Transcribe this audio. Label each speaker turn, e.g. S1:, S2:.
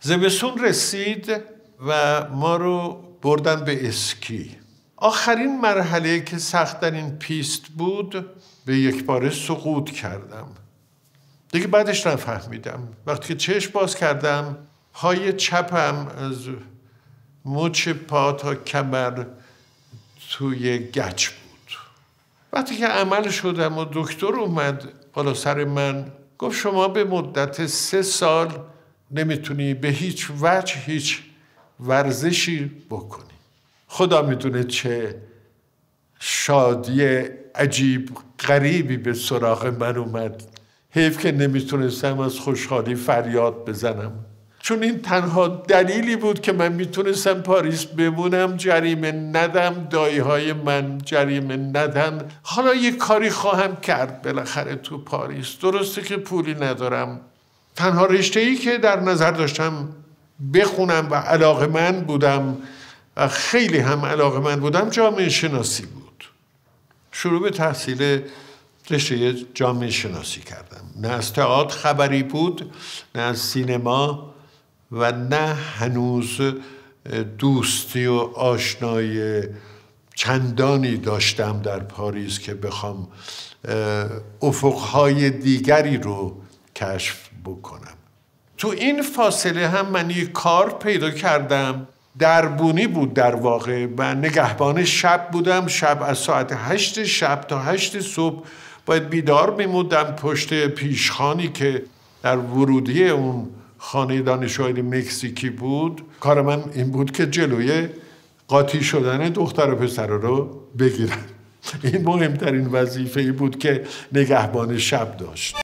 S1: زمستون رسید و ما رو بردن به اسکی. آخرین مرحله که سختترین پیست بود به یک باره سقوط کردم. دیگه بعدش نفهمیدم. وقتی که چشم باز کردم پای چپم از مچ پا تا کمر توی گچ بود. وقتی که عمل شدم و دکتر اومد بالا سر من گفت شما به مدت سه سال نمی‌تونی به هیچ وجه هیچ ورزشی بکنی. خدا می‌دونه چه شادی عجیب غریبی به سراغ من اومد. حیف که نمی‌تونستم از خوشحالی فریاد بزنم. چون این تنها دلیلی بود که من می‌تونستم پاریس بمونم جریمه ندم دایی های من جریمه ندن. حالا یه کاری خواهم کرد بالاخره تو پاریس. درسته که پولی ندارم. تنها رشته ای که در نظر داشتم بخونم و علاقه من بودم و خیلی هم علاقه من بودم جامعه شناسی بود. شروع به تحصیل رشته جامعه شناسی کردم. نه از تئاتر خبری بود نه از سینما و نه هنوز دوستی و آشنای چندانی داشتم در پاریس که بخوام افقهای دیگری رو کشف بکنم. تو این فاصله هم من یک کار پیدا کردم. دربونی بود در واقع و نگهبان شب بودم. شب از ساعت هشت شب تا هشت صبح باید بیدار میمودم پشت پیشخانی که در ورودی اون خانه دانشجوهای مکزیکی بود. کار من این بود که جلوی قاطی شدن دختر و پسر رو بگیرم. این مهمترین وظیفه بود که نگهبان شب داشت.